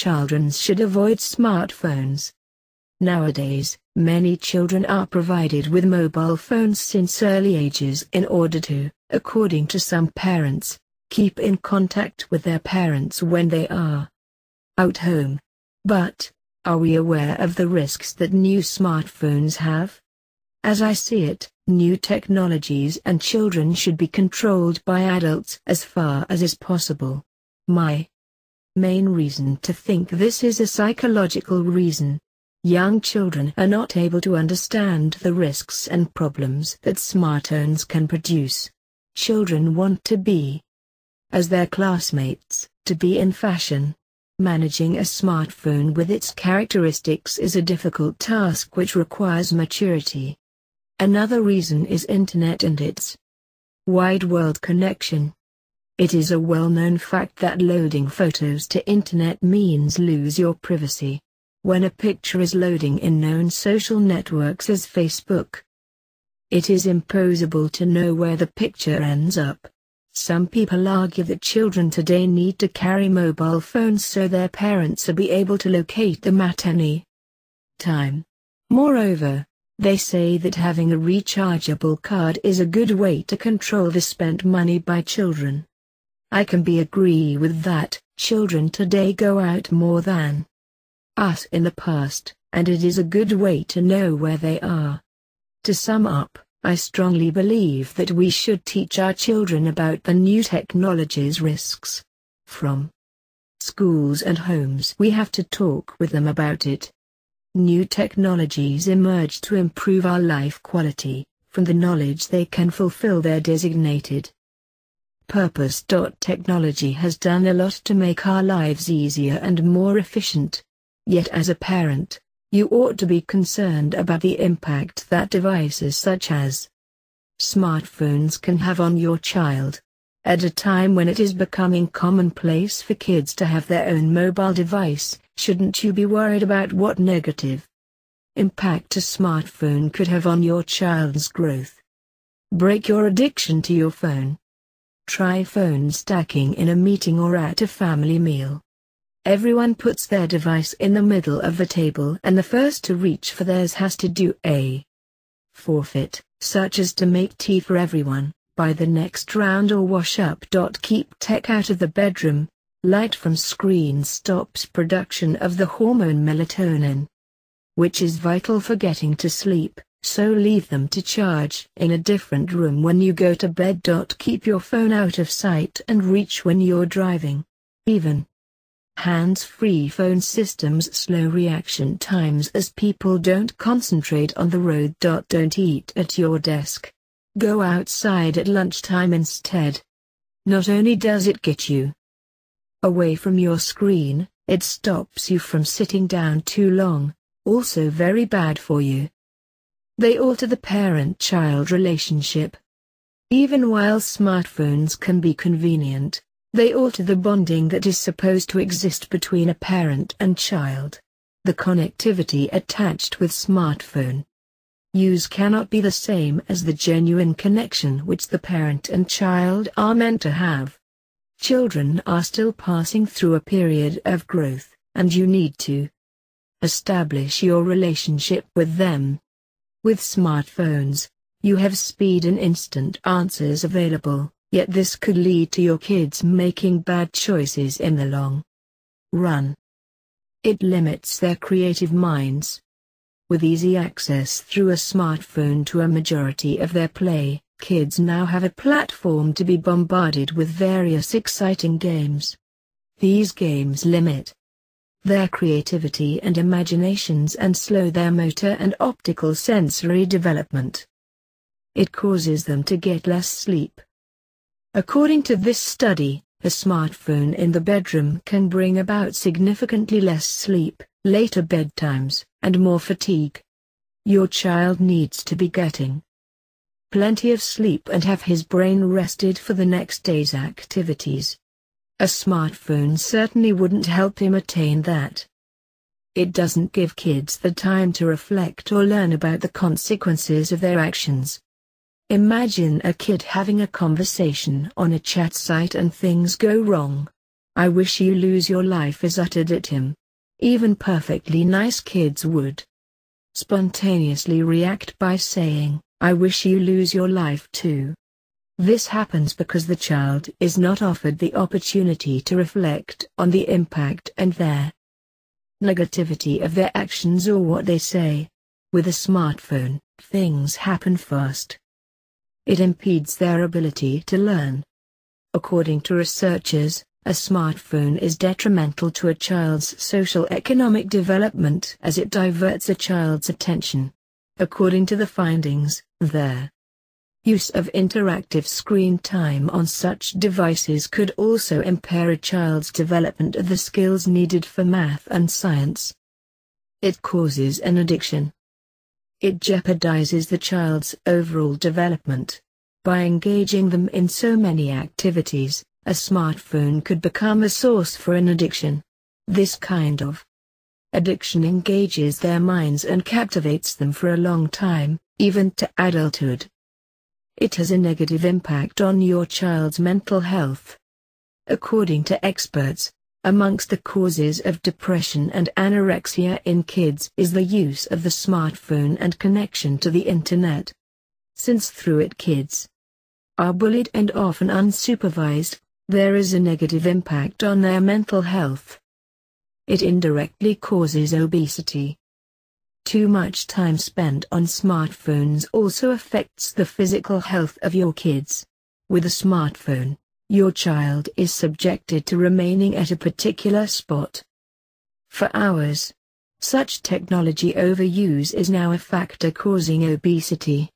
children should avoid smartphones. Nowadays, many children are provided with mobile phones since early ages in order to, according to some parents, keep in contact with their parents when they are out home. But, are we aware of the risks that new smartphones have? As I see it, new technologies and children should be controlled by adults as far as is possible. My main reason to think this is a psychological reason. Young children are not able to understand the risks and problems that smartphones can produce. Children want to be as their classmates, to be in fashion. Managing a smartphone with its characteristics is a difficult task which requires maturity. Another reason is Internet and its wide world connection. It is a well-known fact that loading photos to Internet means lose your privacy. When a picture is loading in known social networks as Facebook, it is impossible to know where the picture ends up. Some people argue that children today need to carry mobile phones so their parents will be able to locate them at any time. Moreover, they say that having a rechargeable card is a good way to control the spent money by children. I can be agree with that, children today go out more than us in the past, and it is a good way to know where they are. To sum up, I strongly believe that we should teach our children about the new technology's risks. From schools and homes we have to talk with them about it. New technologies emerge to improve our life quality, from the knowledge they can fulfill their designated purpose. Technology has done a lot to make our lives easier and more efficient. Yet as a parent, you ought to be concerned about the impact that devices such as smartphones can have on your child. At a time when it is becoming commonplace for kids to have their own mobile device, shouldn't you be worried about what negative impact a smartphone could have on your child's growth? Break your addiction to your phone. Try phone stacking in a meeting or at a family meal. Everyone puts their device in the middle of the table and the first to reach for theirs has to do a forfeit, such as to make tea for everyone, buy the next round or wash up. Keep tech out of the bedroom. Light from screen stops production of the hormone melatonin, which is vital for getting to sleep, so leave them to charge in a different room when you go to bed. Keep your phone out of sight and reach when you're driving. Even Hands-free phone systems slow reaction times as people don't concentrate on the road. Don't eat at your desk. Go outside at lunchtime instead. Not only does it get you away from your screen, it stops you from sitting down too long, also very bad for you. They alter the parent-child relationship. Even while smartphones can be convenient, they alter the bonding that is supposed to exist between a parent and child. The connectivity attached with smartphone use cannot be the same as the genuine connection which the parent and child are meant to have. Children are still passing through a period of growth, and you need to establish your relationship with them. With smartphones, you have speed and instant answers available. Yet this could lead to your kids making bad choices in the long run. It limits their creative minds. With easy access through a smartphone to a majority of their play, kids now have a platform to be bombarded with various exciting games. These games limit their creativity and imaginations and slow their motor and optical sensory development. It causes them to get less sleep, According to this study, a smartphone in the bedroom can bring about significantly less sleep, later bedtimes, and more fatigue. Your child needs to be getting plenty of sleep and have his brain rested for the next day's activities. A smartphone certainly wouldn't help him attain that. It doesn't give kids the time to reflect or learn about the consequences of their actions. Imagine a kid having a conversation on a chat site and things go wrong. I wish you lose your life is uttered at him. Even perfectly nice kids would spontaneously react by saying, I wish you lose your life too. This happens because the child is not offered the opportunity to reflect on the impact and their negativity of their actions or what they say. With a smartphone, things happen fast. It impedes their ability to learn. According to researchers, a smartphone is detrimental to a child's social economic development as it diverts a child's attention. According to the findings, their use of interactive screen time on such devices could also impair a child's development of the skills needed for math and science. It causes an addiction. It jeopardizes the child's overall development. By engaging them in so many activities, a smartphone could become a source for an addiction. This kind of addiction engages their minds and captivates them for a long time, even to adulthood. It has a negative impact on your child's mental health. According to experts, amongst the causes of depression and anorexia in kids is the use of the smartphone and connection to the internet. Since through it kids are bullied and often unsupervised, there is a negative impact on their mental health. It indirectly causes obesity. Too much time spent on smartphones also affects the physical health of your kids. With a smartphone, your child is subjected to remaining at a particular spot for hours. Such technology overuse is now a factor causing obesity.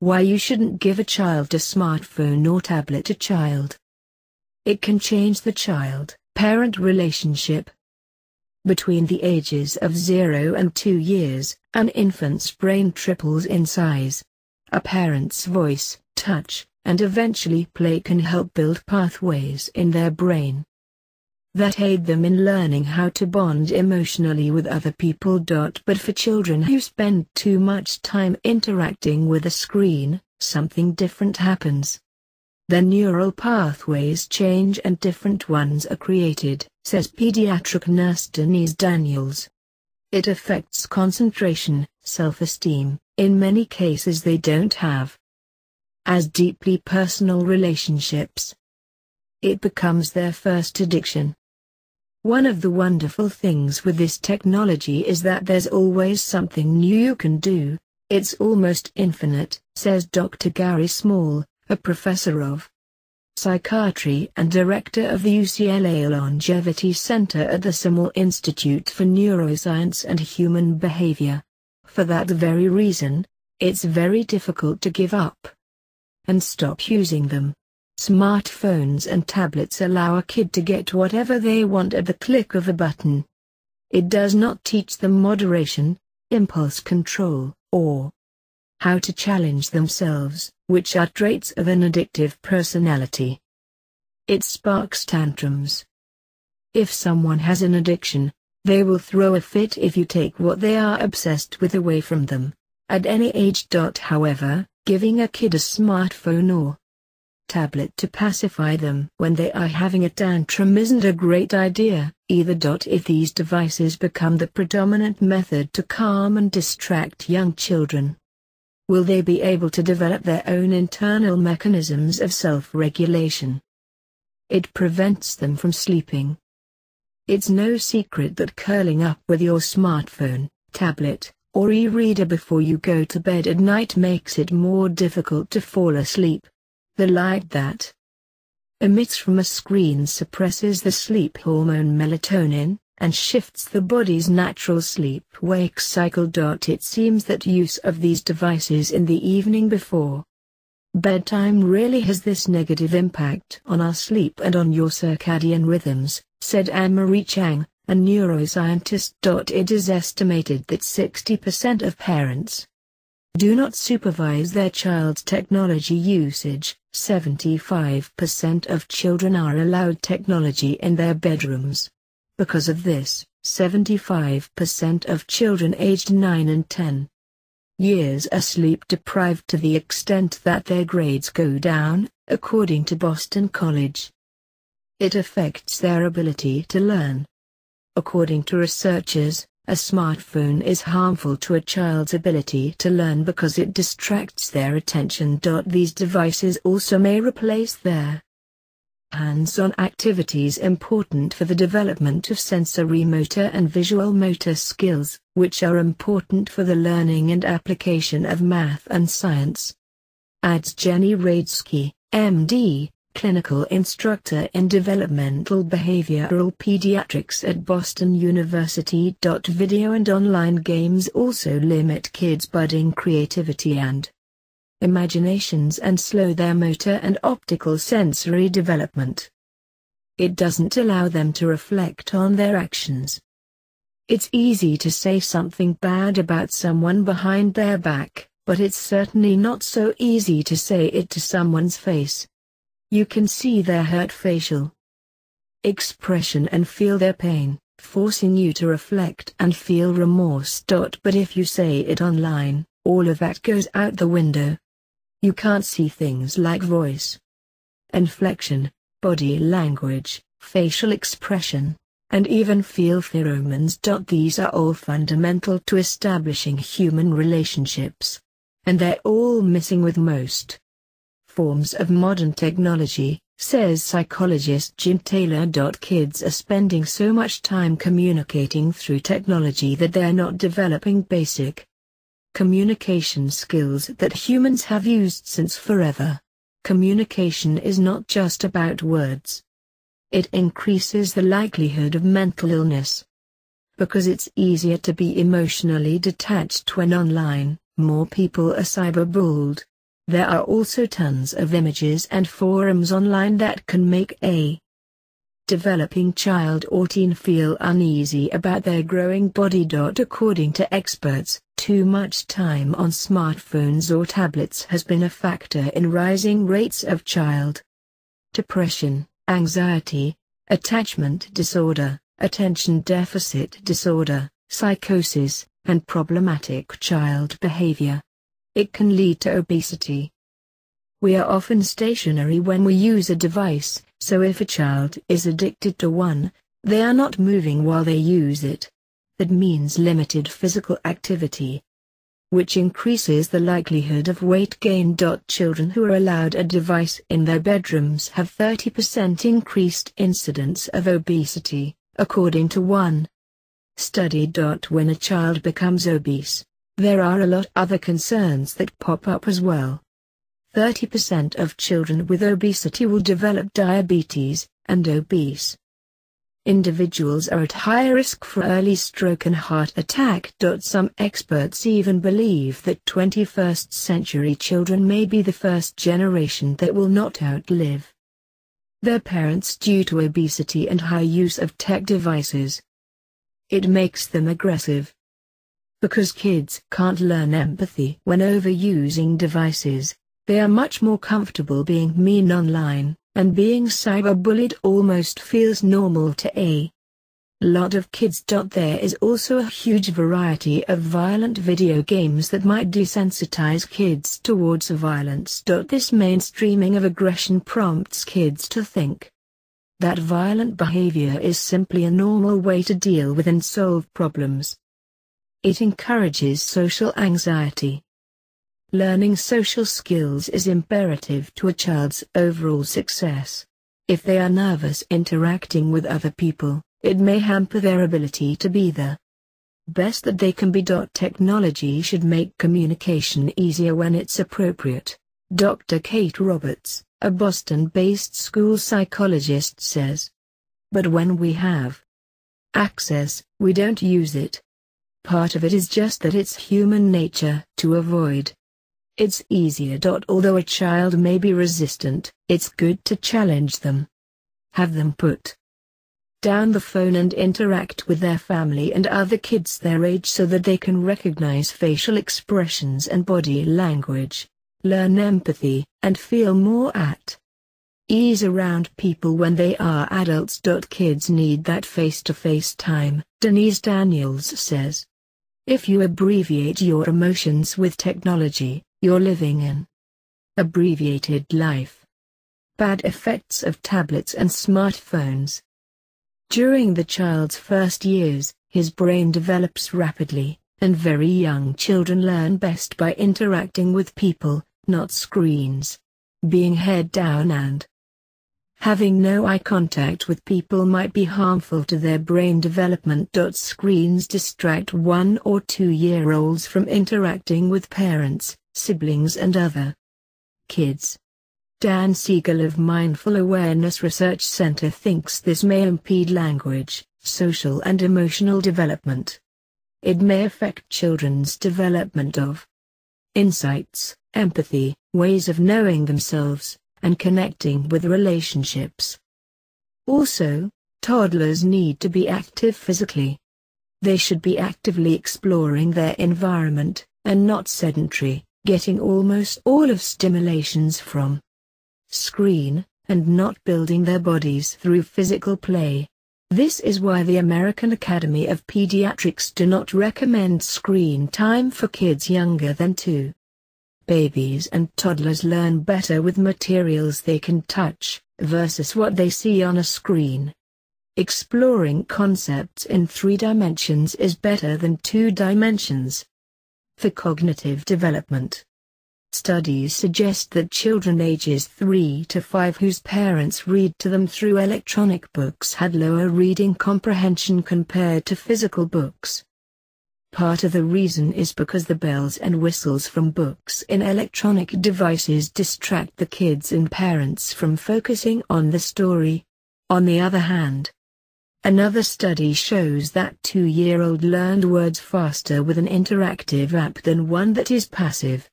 Why you shouldn't give a child a smartphone or tablet a child. It can change the child-parent relationship. Between the ages of 0 and 2 years, an infant's brain triples in size. A parent's voice, touch, and eventually play can help build pathways in their brain that aid them in learning how to bond emotionally with other people. But for children who spend too much time interacting with a screen, something different happens. Their neural pathways change and different ones are created, says pediatric nurse Denise Daniels. It affects concentration, self-esteem, in many cases they don't have as deeply personal relationships. It becomes their first addiction. One of the wonderful things with this technology is that there's always something new you can do, it's almost infinite, says Dr. Gary Small, a professor of psychiatry and director of the UCLA Longevity Center at the Semel Institute for Neuroscience and Human Behavior. For that very reason, it's very difficult to give up and stop using them. Smartphones and tablets allow a kid to get whatever they want at the click of a button. It does not teach them moderation, impulse control, or how to challenge themselves, which are traits of an addictive personality. It sparks tantrums. If someone has an addiction, they will throw a fit if you take what they are obsessed with away from them. At any age. However, giving a kid a smartphone or tablet to pacify them when they are having a tantrum isn't a great idea, either. If these devices become the predominant method to calm and distract young children, will they be able to develop their own internal mechanisms of self-regulation? It prevents them from sleeping. It's no secret that curling up with your smartphone, tablet, or e-reader before you go to bed at night makes it more difficult to fall asleep. The light that emits from a screen suppresses the sleep hormone melatonin, and shifts the body's natural sleep-wake cycle. It seems that use of these devices in the evening before bedtime really has this negative impact on our sleep and on your circadian rhythms, said Anne-Marie Chang, a neuroscientist. It is estimated that 60% of parents do not supervise their child's technology usage. 75% of children are allowed technology in their bedrooms. Because of this, 75% of children aged 9 and 10 years are sleep deprived to the extent that their grades go down, according to Boston College. it affects their ability to learn. According to researchers, a smartphone is harmful to a child's ability to learn because it distracts their attention. These devices also may replace their hands-on activities important for the development of sensory motor and visual motor skills, which are important for the learning and application of math and science. Adds Jenny Radesky, MD, clinical instructor in developmental behavioral pediatrics at Boston University. Video and online games also limit kids' budding creativity and imaginations and slow their motor and optical sensory development. It doesn't allow them to reflect on their actions. It's easy to say something bad about someone behind their back, but it's certainly not so easy to say it to someone's face. You can see their hurt facial expression and feel their pain, forcing you to reflect and feel remorse. But if you say it online, all of that goes out the window. You can't see things like voice, inflection, body language, facial expression, and even feel pheromones. These are all fundamental to establishing human relationships. And they're all missing with most forms of modern technology, says psychologist Jim Taylor. Kids are spending so much time communicating through technology that they're not developing basic communication skills that humans have used since forever. Communication is not just about words. It increases the likelihood of mental illness. Because it's easier to be emotionally detached when online, more people are cyberbullied. There are also tons of images and forums online that can make a developing child or teen feel uneasy about their growing body. According to experts, too much time on smartphones or tablets has been a factor in rising rates of child depression, anxiety, attachment disorder, attention deficit disorder, psychosis, and problematic child behavior. It can lead to obesity. We are often stationary when we use a device, so if a child is addicted to one, they are not moving while they use it. That means limited physical activity, which increases the likelihood of weight gain. Children who are allowed a device in their bedrooms have 30% increased incidence of obesity, according to one study. When a child becomes obese, there are a lot other concerns that pop up as well. 30% of children with obesity will develop diabetes, and obese individuals are at higher risk for early stroke and heart attack. Some experts even believe that 21st century children may be the first generation that will not outlive their parents due to obesity and high use of tech devices. It makes them aggressive, because kids can't learn empathy when overusing devices, they are much more comfortable being mean online, and being cyberbullied almost feels normal to a lot of kids. There is also a huge variety of violent video games that might desensitize kids towards violence. This mainstreaming of aggression prompts kids to think that violent behavior is simply a normal way to deal with and solve problems. It encourages social anxiety. Learning social skills is imperative to a child's overall success. If they are nervous interacting with other people, it may hamper their ability to be the best that they can be. Technology should make communication easier when it's appropriate. Dr. Kate Roberts, a Boston-based school psychologist says. But when we have access, we don't use it. Part of it is just that it's human nature to avoid. It's easier. Although a child may be resistant, it's good to challenge them. Have them put down the phone and interact with their family and other kids their age so that they can recognize facial expressions and body language, learn empathy, and feel more at ease around people when they are adults. Kids need that face to face time, Denise Daniels says. If you abbreviate your emotions with technology, you're living in abbreviated life. Bad effects of tablets and smartphones. During the child's first years, his brain develops rapidly, and very young children learn best by interacting with people, not screens. Being head down and having no eye contact with people might be harmful to their brain development. Screens distract one or two year olds from interacting with parents, siblings, and other kids. Dan Siegel of Mindful Awareness Research Center thinks this may impede language, social and emotional development. It may affect children's development of insights, empathy, ways of knowing themselves, and connecting with relationships. Also, toddlers need to be active physically. They should be actively exploring their environment, and not sedentary, getting almost all of stimulations from screen, and not building their bodies through physical play. This is why the American Academy of Pediatrics do not recommend screen time for kids younger than 2. Babies and toddlers learn better with materials they can touch, versus what they see on a screen. Exploring concepts in three dimensions is better than two dimensions. For cognitive development, Studies suggest that children ages 3 to 5 whose parents read to them through electronic books had lower reading comprehension compared to physical books. Part of the reason is because the bells and whistles from books in electronic devices distract the kids and parents from focusing on the story. On the other hand, Another study shows that two-year-old learned words faster with an interactive app than one that is passive.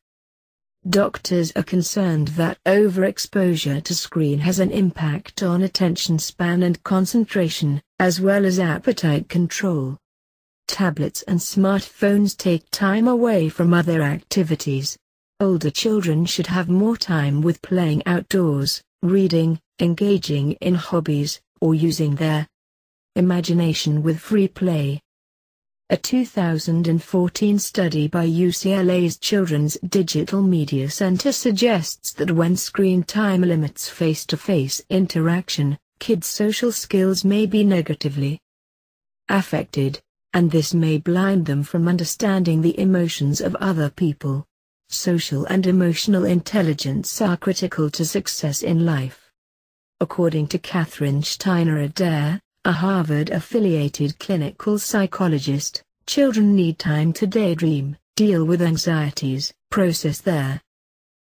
Doctors are concerned that overexposure to screen has an impact on attention span and concentration, as well as appetite control. Tablets and smartphones take time away from other activities. Older children should have more time with playing outdoors, reading, engaging in hobbies, or using their imagination with free play. A 2014 study by UCLA's Children's Digital Media Center suggests that when screen time limits face-to-face interaction, kids' social skills may be negatively affected, and this may blind them from understanding the emotions of other people. Social and emotional intelligence are critical to success in life. According to Catherine Steiner Adair, a Harvard-affiliated clinical psychologist, children need time to daydream, deal with anxieties, process their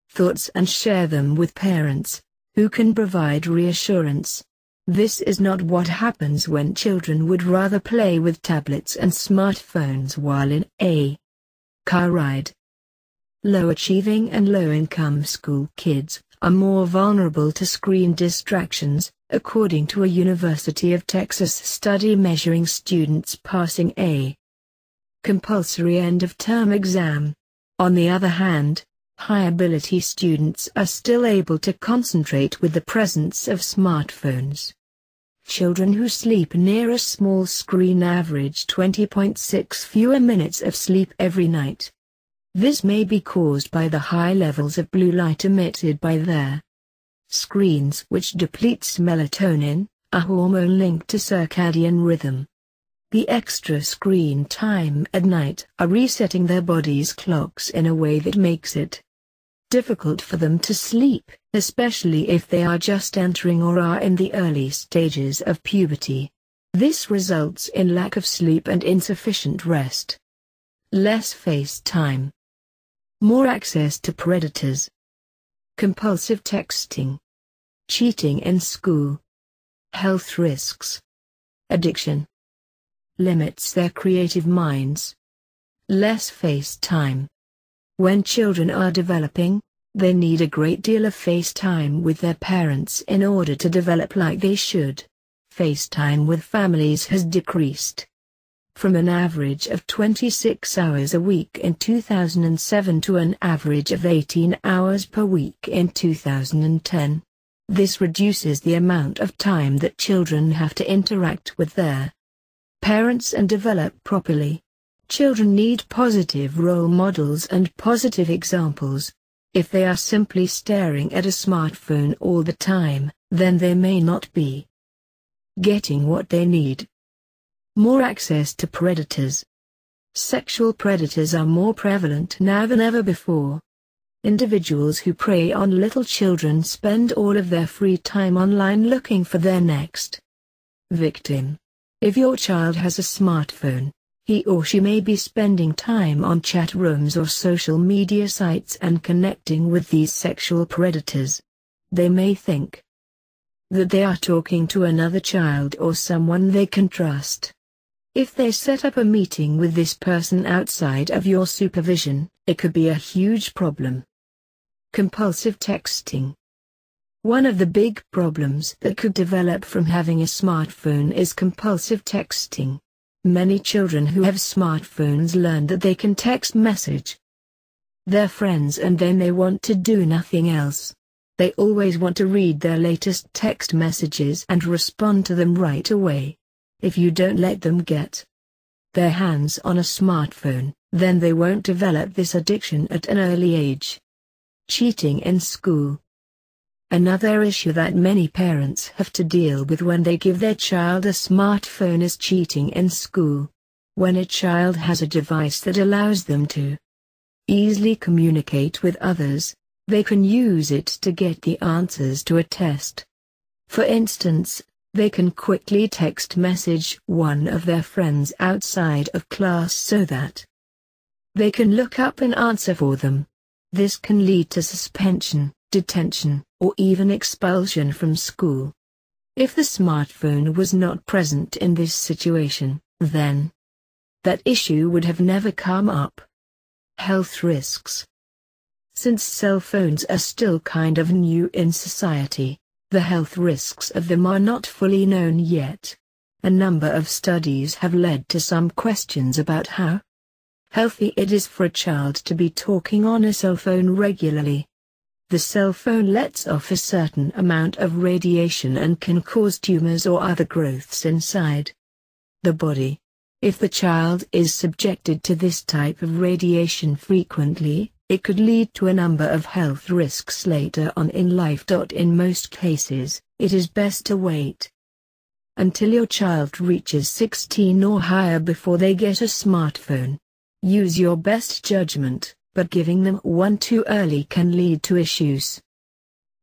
thoughts and share them with parents, who can provide reassurance. This is not what happens when children would rather play with tablets and smartphones while in a car ride. Low-achieving and low-income school kids are more vulnerable to screen distractions, according to a University of Texas study measuring students passing a compulsory end-of-term exam. On the other hand, high-ability students are still able to concentrate with the presence of smartphones. Children who sleep near a small screen average 20.6 fewer minutes of sleep every night. This may be caused by the high levels of blue light emitted by their screens which depletes melatonin, a hormone linked to circadian rhythm. The extra screen time at night are resetting their body's clocks in a way that makes it difficult for them to sleep, especially if they are just entering or are in the early stages of puberty. This results in lack of sleep and insufficient rest. Less face time. More access to predators compulsive texting, cheating in school, health risks, addiction, limits their creative minds, less face time. When children are developing, they need a great deal of face time with their parents in order to develop like they should. Face time with families has decreased from an average of 26 hours a week in 2007 to an average of 18 hours per week in 2010. This reduces the amount of time that children have to interact with their parents and develop properly. Children need positive role models and positive examples. If they are simply staring at a smartphone all the time, then they may not be getting what they need. More access to predators. Sexual predators are more prevalent now than ever before. Individuals who prey on little children spend all of their free time online looking for their next victim. If your child has a smartphone, he or she may be spending time on chat rooms or social media sites and connecting with these sexual predators. They may think that they are talking to another child or someone they can trust. If they set up a meeting with this person outside of your supervision, it could be a huge problem. Compulsive texting. One of the big problems that could develop from having a smartphone is compulsive texting. Many children who have smartphones learn that they can text message their friends and then they want to do nothing else. They always want to read their latest text messages and respond to them right away. If you don't let them get their hands on a smartphone, then they won't develop this addiction at an early age. Cheating in school. Another issue that many parents have to deal with when they give their child a smartphone is cheating in school. When a child has a device that allows them to easily communicate with others, they can use it to get the answers to a test. For instance, they can quickly text message one of their friends outside of class so that they can look up an answer for them. This can lead to suspension detention, or even expulsion from school. If the smartphone was not present in this situation, then that issue would have never come up. Health risks. Since cell phones are still kind of new in society, the health risks of them are not fully known yet. A number of studies have led to some questions about how healthy it is for a child to be talking on a cell phone regularly. The cell phone lets off a certain amount of radiation and can cause tumors or other growths inside the body. If the child is subjected to this type of radiation frequently, it could lead to a number of health risks later on in life. In most cases, it is best to wait until your child reaches 16 or higher before they get a smartphone. Use your best judgment but giving them one too early can lead to issues.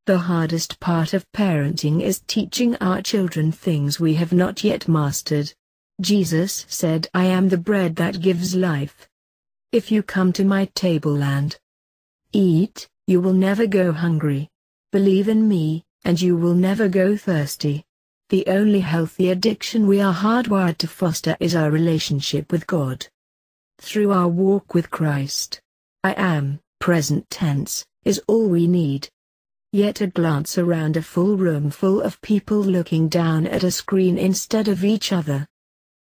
The hardest part of parenting is teaching our children things we have not yet mastered. Jesus said I am the bread that gives life. If you come to my table and eat, you will never go hungry. Believe in me, and you will never go thirsty. The only healthy addiction we are hardwired to foster is our relationship with God. Through our walk with Christ, I am, present tense, is all we need. Yet a glance around a full room full of people looking down at a screen instead of each other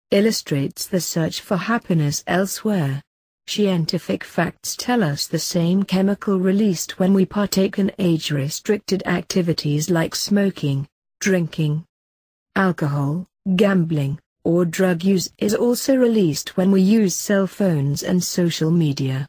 illustrates the search for happiness elsewhere. Scientific facts tell us the same chemical released when we partake in age-restricted activities like smoking, drinking, alcohol, gambling, or drug use is also released when we use cell phones and social media.